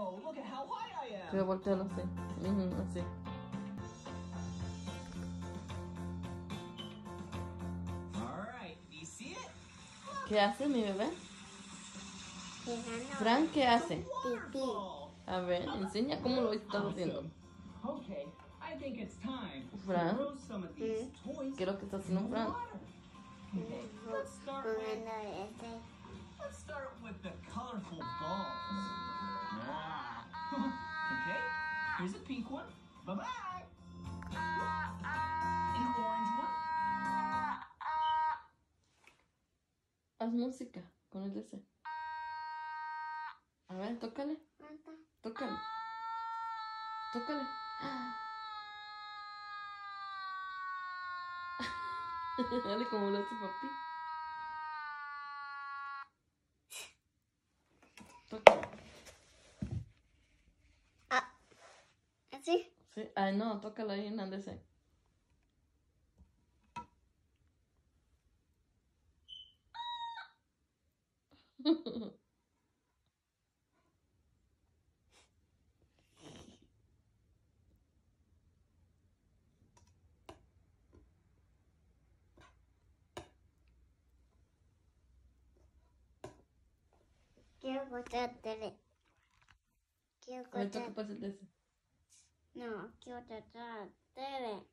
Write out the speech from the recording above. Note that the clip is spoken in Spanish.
Whoa, look at how high I am. Pero voltealo así. Ujú, así. All right, do you see it? ¿Qué hace mi bebé? Fijando. Fran, ¿qué hace? A ver, enseña cómo lo estás haciendo. Okay, I think it's time Fran. to throw some of these toys ¿Qué es lo que está haciendo in the Fran? water. Okay, let's start with here's a pink one. Bye bye. An orange one. Haz música con el ese. A ver, tócale, tócale. Tócale. Dale como lo hace papi. Tócale. Así. Sí. Ay, no, tócala ahí en el ese. Quiero cortar tele. Quiero A No, quiero cortar tele.